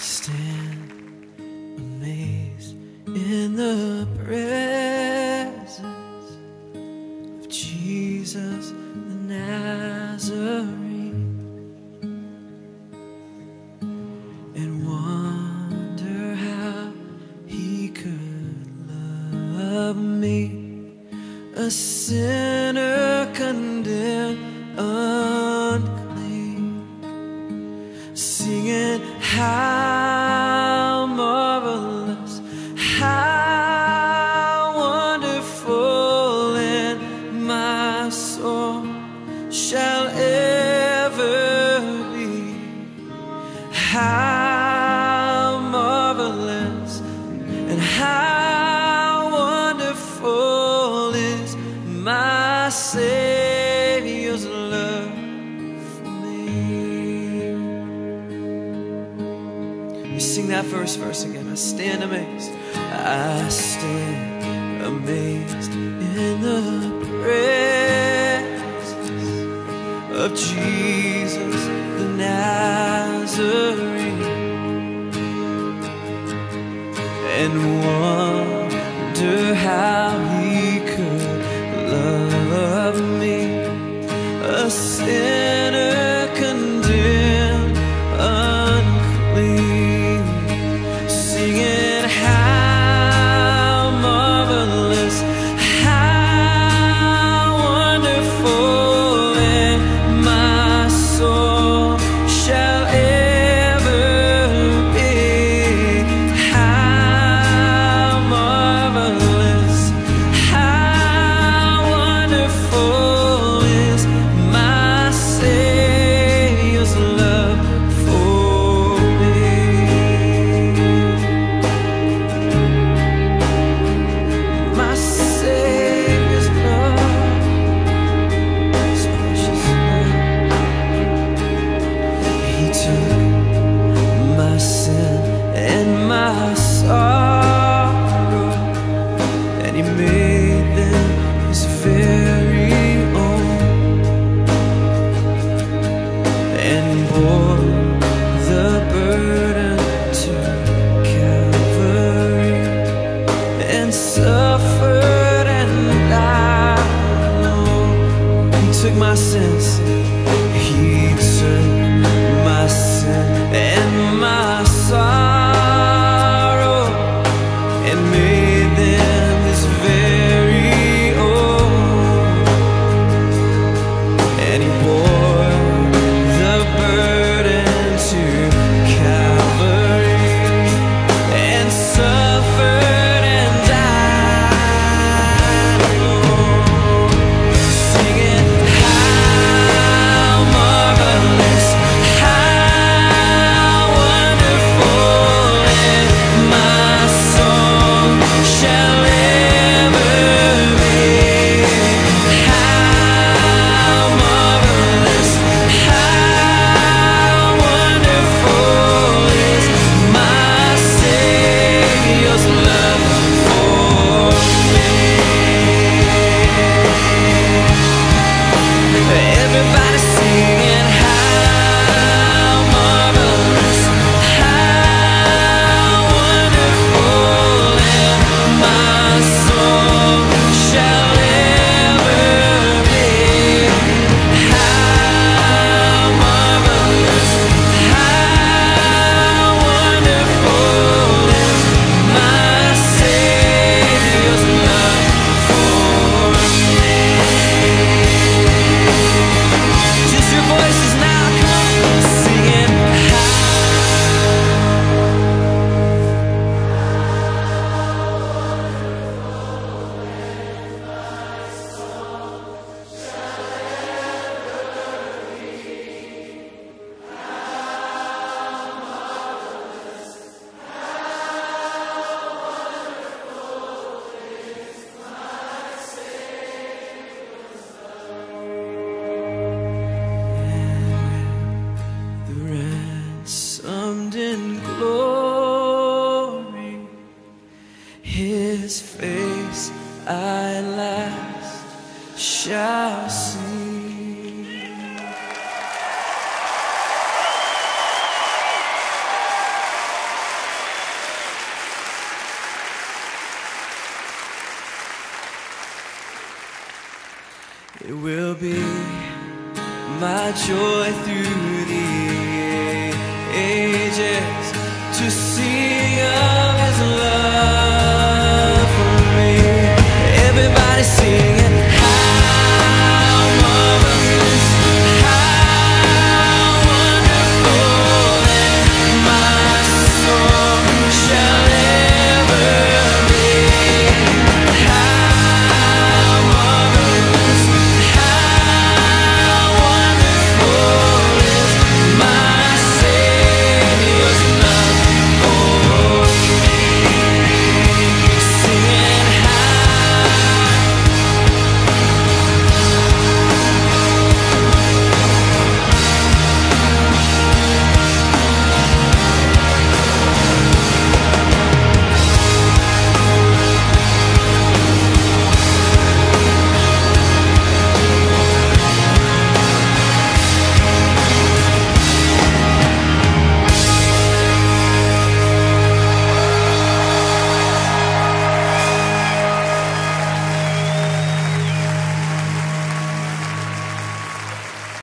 stand amazed in the presence of Jesus the Nazarene and wonder how he could love me, a sinner. how marvelous and how wonderful is my Savior's love for me. You sing that first verse again. I stand amazed. I stand amazed. his face I last shall see. It will be my joy through